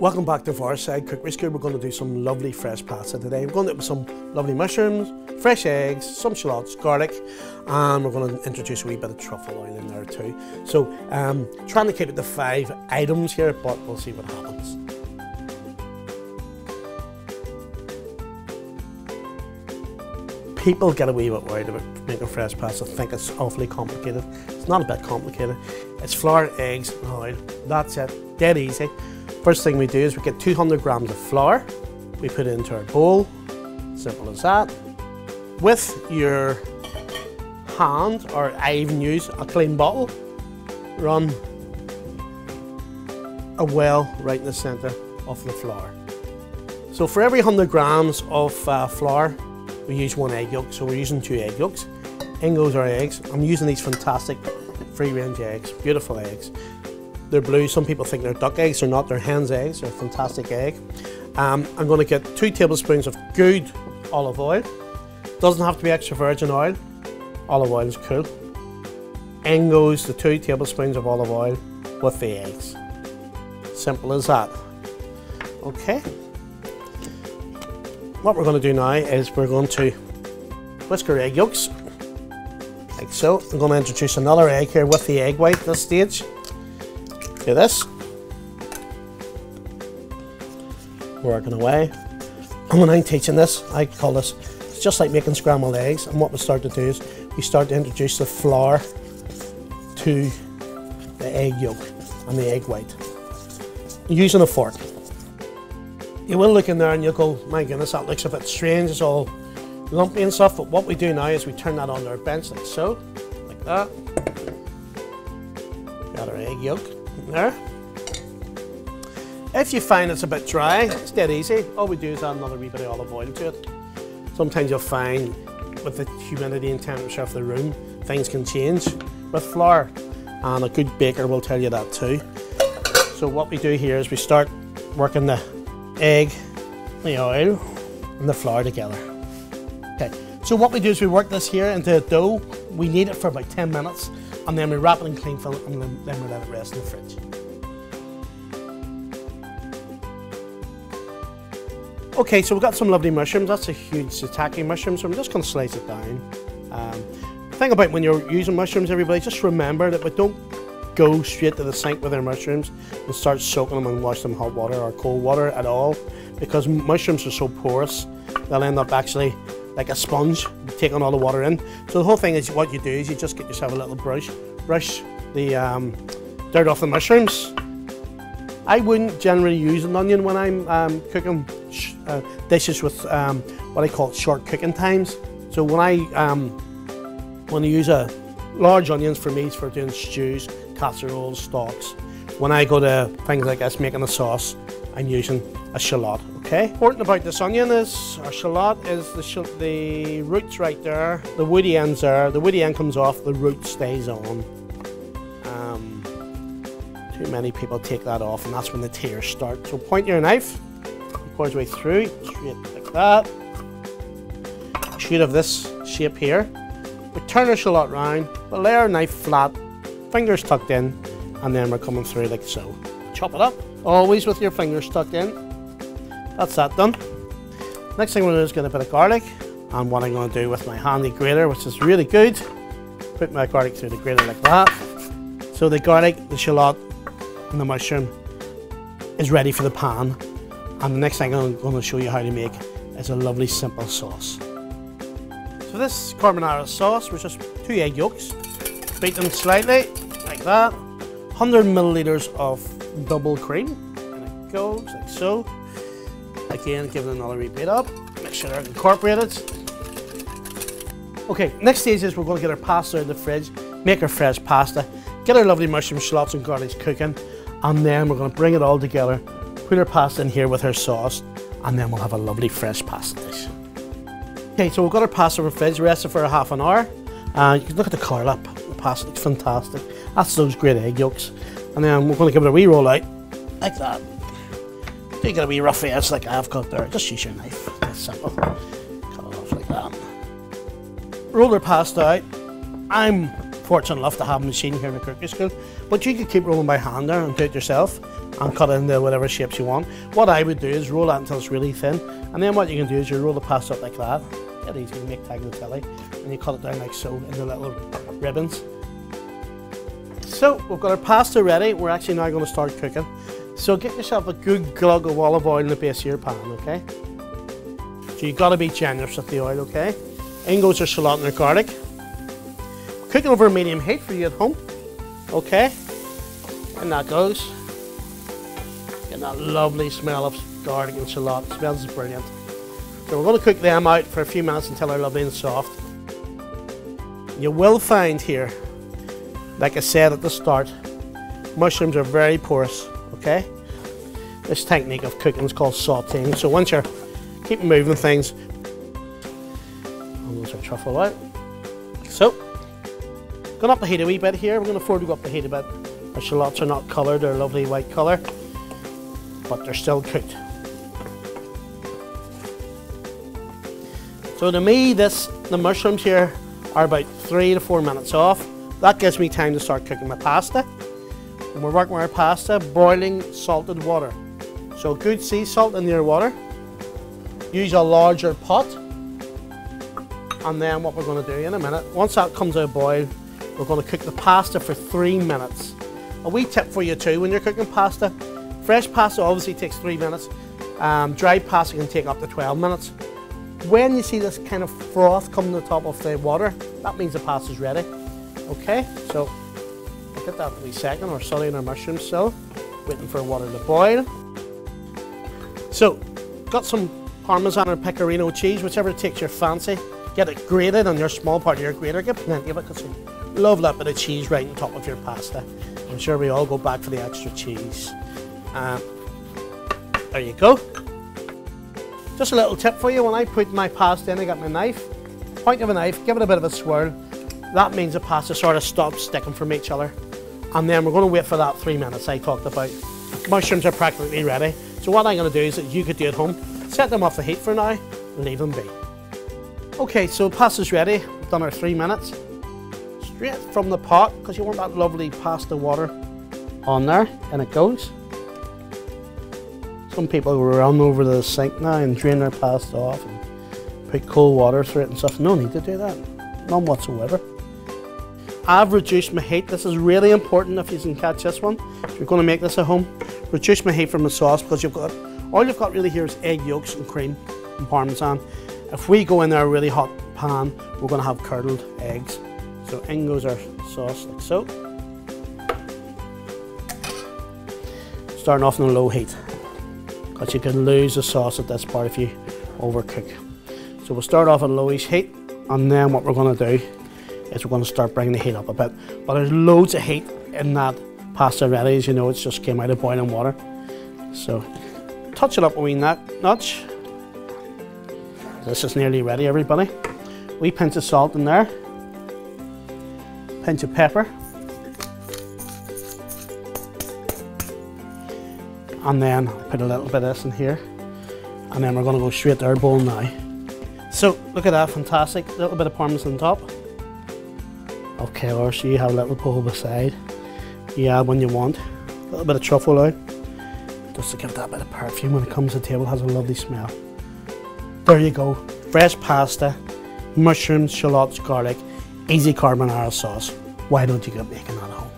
Welcome back to Forestside Cookery School. We're going to do some lovely fresh pasta today. We're going to do some lovely mushrooms, fresh eggs, some shallots, garlic, and we're going to introduce a wee bit of truffle oil in there too. So, um, trying to keep it to five items here, but we'll see what happens. People get a wee bit worried about making fresh pasta, think it's awfully complicated. It's not a bit complicated. It's flour, eggs, and oil. That's it. Dead easy. First thing we do is we get 200 grams of flour, we put it into our bowl, simple as that. With your hand, or I even use a clean bottle, run a well right in the centre of the flour. So for every 100 grams of uh, flour, we use one egg yolk, so we're using two egg yolks. In goes our eggs. I'm using these fantastic free range eggs, beautiful eggs. They're blue. Some people think they're duck eggs. They're not. They're hen's eggs. They're a fantastic egg. Um, I'm going to get two tablespoons of good olive oil. Doesn't have to be extra virgin oil. Olive oil is cool. In goes the two tablespoons of olive oil with the eggs. Simple as that. Okay. What we're going to do now is we're going to whisk our egg yolks like so. I'm going to introduce another egg here with the egg white this stage do this. Working away. And when I'm teaching this, I call this, it's just like making scrambled eggs. And what we start to do is we start to introduce the flour to the egg yolk and the egg white. Using a fork. You will look in there and you'll go, my goodness, that looks a bit strange. It's all lumpy and stuff. But what we do now is we turn that on our bench like so, like that. Got our egg yolk there. If you find it's a bit dry, it's dead easy. All we do is add another wee bit of olive oil to it. Sometimes you'll find with the humidity and temperature of the room, things can change with flour. And a good baker will tell you that too. So what we do here is we start working the egg, the oil, and the flour together. Okay, so what we do is we work this here into a dough. We knead it for about 10 minutes and then we wrap it in cling film and then we let it rest in the fridge. Okay, so we've got some lovely mushrooms. That's a huge shiitake mushroom, so I'm just going to slice it down. Um, thing about when you're using mushrooms, everybody, just remember that we don't go straight to the sink with our mushrooms and start soaking them and wash them hot water or cold water at all because mushrooms are so porous, they'll end up actually like a sponge, taking all the water in. So the whole thing is what you do is you just get yourself a little brush, brush the um, dirt off the mushrooms. I wouldn't generally use an onion when I'm um, cooking uh, dishes with um, what I call short cooking times. So when I um, when I use a large onions for me for doing stews, casseroles, stocks. When I go to things like this, making a sauce, I'm using a shallot. Okay. Important about this onion is our shallot is the the roots right there. The woody ends there. The woody end comes off. The root stays on. Um, too many people take that off, and that's when the tears start. So point your knife, pour its way through, straight like that. Shoot of this shape here. We turn our shallot round. We lay our knife flat, fingers tucked in, and then we're coming through like so. Chop it up, always with your fingers tucked in. That's that done. Next thing I'm going to do is get a bit of garlic. And what I'm going to do with my handy grater, which is really good, put my garlic through the grater like that. So the garlic, the shallot, and the mushroom is ready for the pan. And the next thing I'm going to show you how to make is a lovely simple sauce. So this carbonara sauce was just two egg yolks, beat them slightly like that. 100 milliliters of double cream, and it goes like so. Again, give it another repeat up. Make sure they're incorporated. Okay, next stage is we're going to get our pasta in the fridge, make our fresh pasta, get our lovely mushroom shallots and garlics cooking, and then we're going to bring it all together, put our pasta in here with our sauce, and then we'll have a lovely fresh pasta dish. Okay, so we've got our pasta in the fridge, rested for a half an hour. Uh, you can look at the colour up, the pasta looks fantastic. That's those great egg yolks. And then we're going to give it a wee roll out, like that. You're going to be rough edge like I've got there. Just use your knife. That's simple. Cut it off like that. Roll their pasta out. I'm fortunate enough to have a machine here in the cookery school. But you could keep rolling by hand there and do it yourself and cut it into whatever shapes you want. What I would do is roll that until it's really thin. And then what you can do is you roll the pasta up like that. Get easy make tagliatelle. And you cut it down like so into little ribbons. So we've got our pasta ready. We're actually now going to start cooking. So get yourself a good glug of olive oil in the base of your pan, okay? So you've got to be generous with the oil, okay? In goes your shallot and your garlic. Cooking over medium heat for you at home, okay? And that goes. Getting that lovely smell of garlic and shallot. It smells brilliant. So we're going to cook them out for a few minutes until they're lovely and soft. You will find here, like I said at the start, mushrooms are very porous okay? This technique of cooking is called sauteing. So once you're keep moving things, almost our truffle out. So, going up the heat a wee bit here. We're going to afford to go up the heat a bit. Our shallots are not coloured, they're a lovely white colour, but they're still cooked. So to me, this the mushrooms here are about three to four minutes off. That gives me time to start cooking my pasta. And we're working our pasta, boiling salted water. So good sea salt in your water. Use a larger pot. And then what we're going to do in a minute, once that comes out boil, we're going to cook the pasta for three minutes. A wee tip for you too, when you're cooking pasta, fresh pasta obviously takes three minutes. Um, dried pasta can take up to 12 minutes. When you see this kind of froth come to the top of the water, that means the pasta's ready. Okay, so That wee second. We're sauteing our mushrooms still, waiting for water to boil. So, got some Parmesan or Pecorino cheese, whichever takes your fancy. Get it grated on your small part of your grater. Get plenty of it because you love that bit of cheese right on top of your pasta. I'm sure we all go back for the extra cheese. Um, there you go. Just a little tip for you, when I put my pasta in, I got my knife, point of a knife, give it a bit of a swirl. That means the pasta sort of stops sticking from each other and then we're going to wait for that three minutes I talked about. Mushrooms are practically ready. So what I'm going to do is that you could do at home, set them off the heat for now, and leave them be. Okay, so pasta's ready. We've done our three minutes. Straight from the pot, because you want that lovely pasta water on there, and it goes. Some people run over the sink now and drain their pasta off and put cold water through it and stuff. No need to do that. None whatsoever. I've reduced my heat. This is really important if you can catch this one. If you're going to make this at home, reduce my heat from the sauce because you've got all you've got really here is egg yolks and cream and parmesan. If we go in there a really hot pan, we're going to have curdled eggs. So in goes our sauce like so. Starting off on a low heat because you can lose the sauce at this part if you overcook. So we'll start off at lowish heat and then what we're going to do is we're going to start bringing the heat up a bit. But there's loads of heat in that pasta ready, as you know, it's just came out of boiling water. So touch it up a wee notch. This is nearly ready, everybody. We pinch of salt in there, pinch of pepper, and then put a little bit of this in here, and then we're going to go straight to our bowl now. So look at that, fantastic. Little bit of parmesan on top. Okay, or so you have a little bowl beside. You add when you want. A little bit of truffle out. Just to give that bit of perfume when it comes to the table. Has a lovely smell. There you go. Fresh pasta, mushrooms, shallots, garlic, easy carbonara sauce. Why don't you get making that at home?